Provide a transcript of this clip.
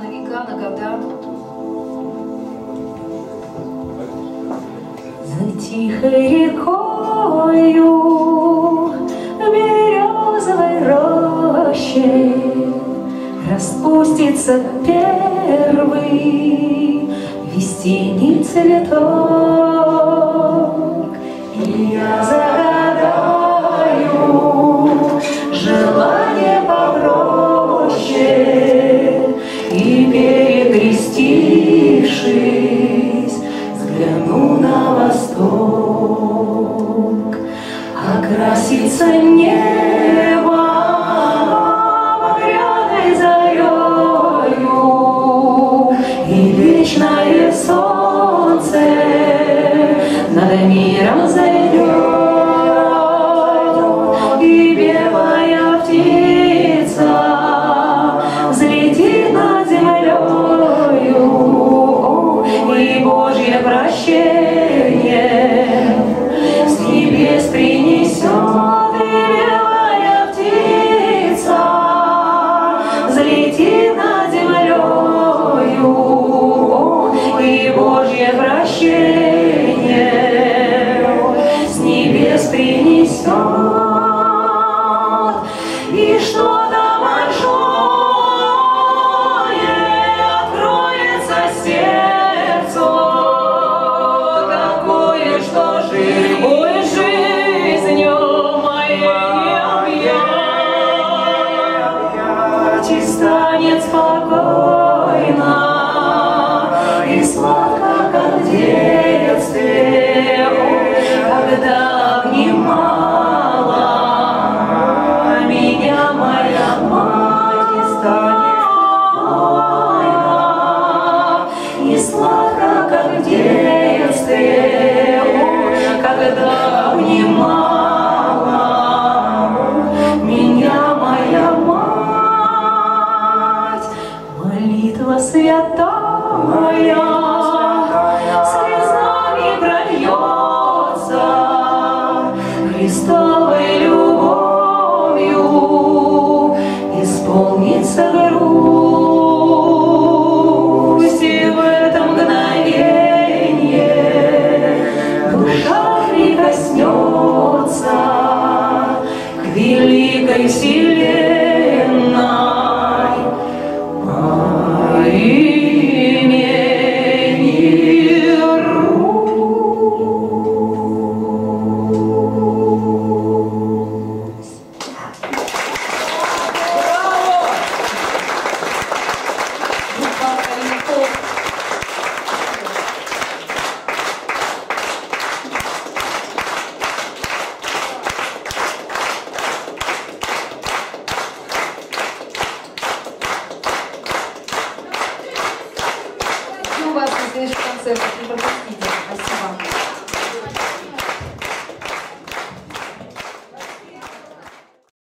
на века, на года. За тихой рекою березовой роще Распустится первый весенний цветок. Перекрестившись, взгляну на восток. Окрасится небо багряной зарею, И вечное солнце над миром и Божье прощение с небес принесет, и птица взлетит над землею, и Божье прощение с небес принесет, станет спокойно и сладко, как в детстве, когда обнимала меня моя мать, и станет спокойно и сладко, как в детстве, Молитва святая слезами прольется Христовой любовью исполнится грусть, и в это мгновение душа прикоснется к великой вселенной Você vai para